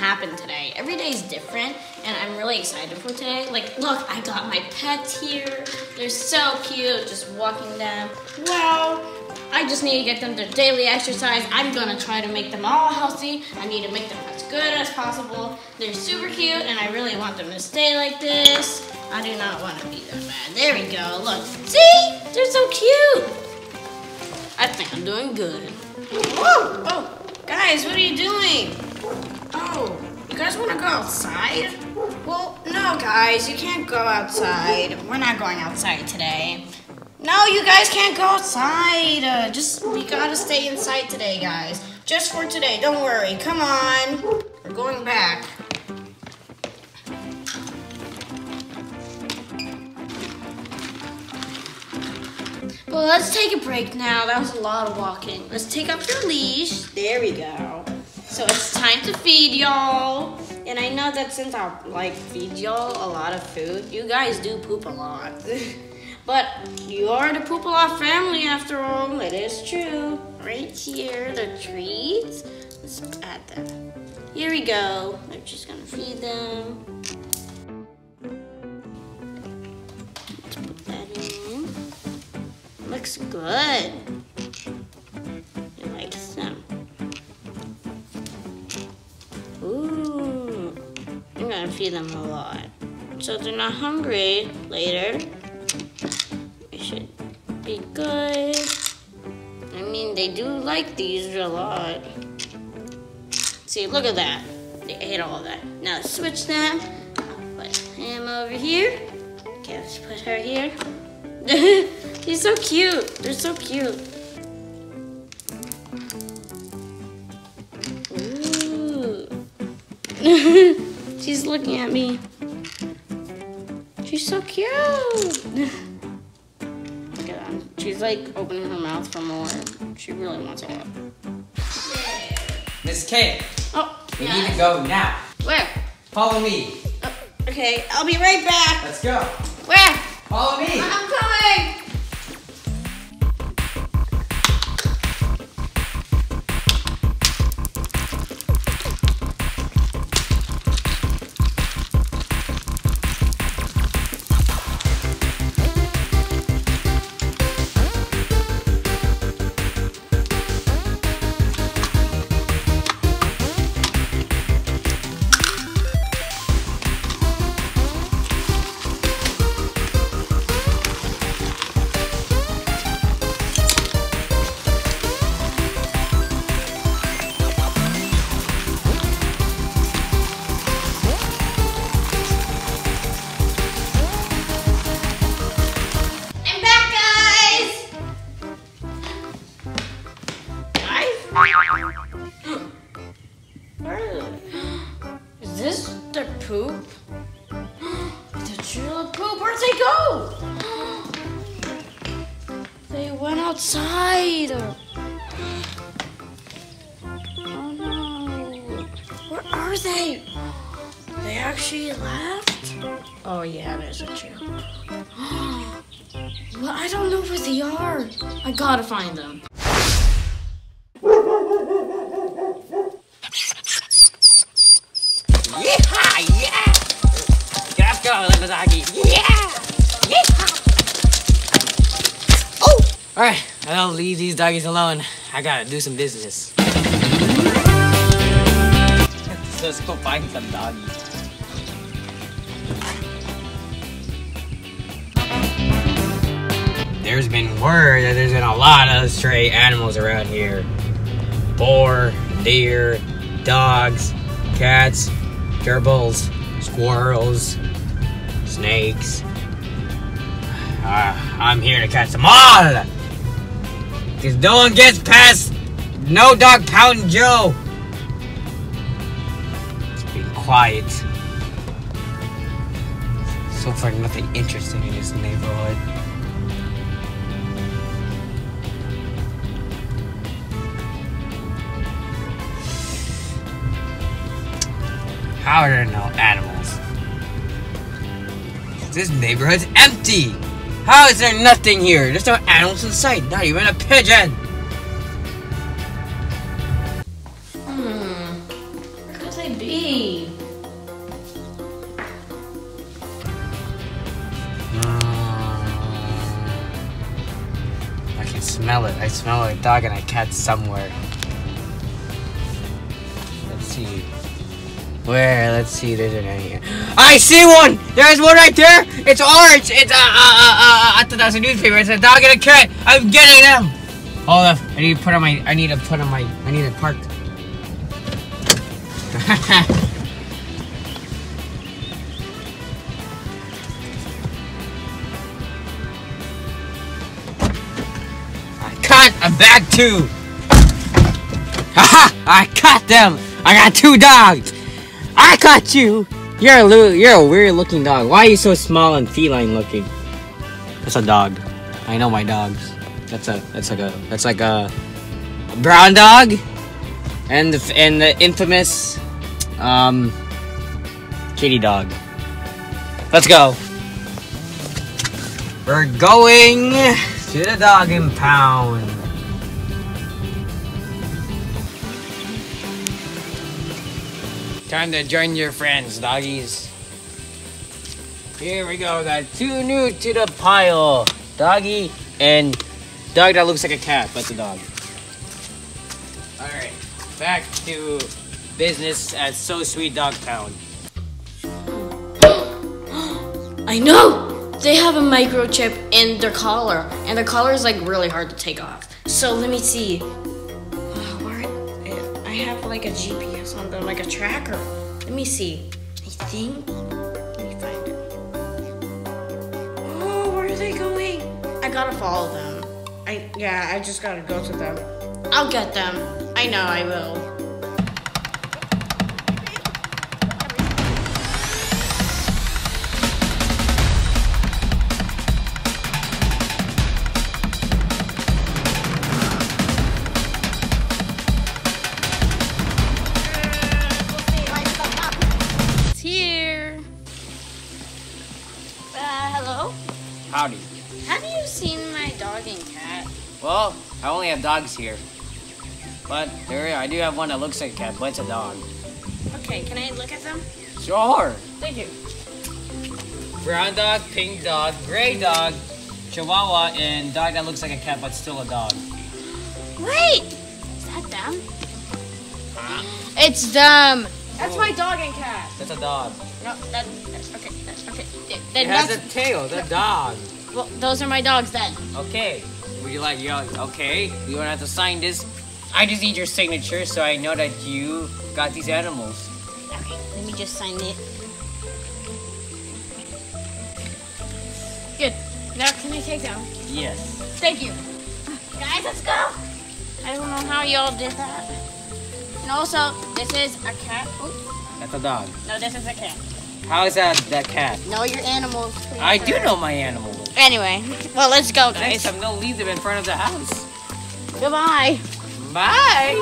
happen today. Every day is different, and I'm really excited for today. Like, look, I got my pets here. They're so cute, just walking them. Wow. I just need to get them their daily exercise. I'm gonna try to make them all healthy. I need to make them as good as possible. They're super cute, and I really want them to stay like this. I do not want to be that bad. There we go. Look, see? They're so cute. I think I'm doing good. Whoa! Oh, guys, what are you doing? Oh, you guys want to go outside? Well, no, guys, you can't go outside. We're not going outside today. No, you guys can't go outside. Uh, just, we gotta stay inside today, guys. Just for today, don't worry. Come on. We're going back. Well, let's take a break now. That was a lot of walking. Let's take off your leash. There we go. So it's time to feed y'all. And I know that since I like feed y'all a lot of food, you guys do poop a lot. but you are the poop a lot family after all. It is true. Right here, the treats. Let's add them. Here we go. I'm just gonna feed them. Let's put that in. Looks good. Feed them a lot. So they're not hungry later. It should be good. I mean, they do like these a lot. See, look at that. They ate all that. Now switch them. I'll put him over here. Okay, let's put her here. He's so cute. They're so cute. Ooh. She's looking at me. She's so cute. Look at that. She's like opening her mouth for more. She really wants a lot. Miss K, Oh, we yeah. need to go now. Where? Follow me. Oh, okay, I'll be right back. Let's go. Where? Follow me. I'm coming. Went outside. Oh no. Where are they? They actually left? Oh yeah, there's a trailer. Well, I don't know where they are. I gotta find them. Yeehaw! Yeah! Let's go, little doggy. Oh! Alright, I'll leave these doggies alone. I gotta do some business. Let's go find some doggies. There's been word that there's been a lot of stray animals around here. Boar, deer, dogs, cats, gerbils, squirrels, snakes. Uh, I'm here to catch them all! Because no one gets past No Dog Pound Joe! It's be quiet. So far, nothing interesting in this neighborhood. How are there no animals? This neighborhood's empty! How is there nothing here? There's no animals in sight, not even a pigeon! Hmm. Where could they it be? I can smell it. I smell a dog and a cat somewhere. Let's see. Where? Let's see. There's an any. I see one. There's one right there. It's orange. It's uh, uh, uh, uh, I thought that was a newspaper. It's a dog and a cat. I'm getting them. Hold up. I need to put on my. I need to put on my. I need to park. I caught a bag too. Haha! I caught them. I got two dogs. I caught you. You're a lo- you're a weird looking dog. Why are you so small and feline looking? That's a dog. I know my dogs. That's a that's like a that's like a brown dog, and the and the infamous um kitty dog. Let's go. We're going to the dog impound. Time to join your friends, doggies. Here we go. Got two new to the pile. Doggy and dog that looks like a cat, but it's a dog. Alright. Back to business at So Sweet Dog Town. I know! They have a microchip in their collar, and their collar is like really hard to take off. So let me see. Have like a GPS on them, like a tracker. Let me see. I think. Let me find it. Oh, where are they going? I gotta follow them. I yeah, I just gotta go to them. I'll get them. I know I will. Howdy. Have you seen my dog and cat? Well, I only have dogs here. But there, I do have one that looks like a cat, but it's a dog. Okay, can I look at them? Sure. Thank you. Brown dog, pink dog, gray dog, chihuahua, and dog that looks like a cat but still a dog. Wait! Is that them? Huh? It's them! Oh. That's my dog and cat. That's a dog. No, that, that's okay. That's okay. Th- It has a tail, the dog. well, those are my dogs then. Okay. Would you like, you okay, you don't have to sign this. I just need your signature so I know that you got these animals. Okay, let me just sign it. Good. Now can I take them? Yes. Thank you. Guys, let's go. I don't know how y'all did that. And also, this is a cat. Oops. That's a dog. No, this is a cat. How is that that cat? Know your animals. please, I do know my animals. Anyway, well, let's go, Next I'm gonna leave them in front of the house. Goodbye. Bye.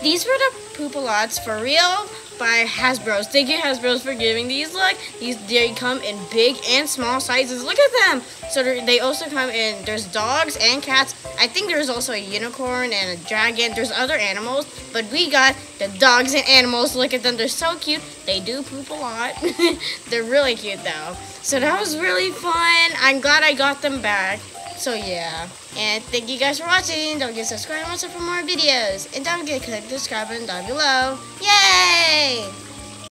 These were the Poopalots for real by Hasbro's. Thank you, Hasbro's, for giving these. Look, these they come in big and small sizes. Look at them. So they also come in. There's dogs and cats. I think there's also a unicorn and a dragon. There's other animals, but we got the dogs and animals. Look at them. They're so cute. They do poop a lot. they're really cute though. So that was really fun. I'm glad I got them back. So yeah, and thank you guys for watching. Don't forget to subscribe and watch for more videos. And don't forget to click the subscribe button down below. Yay!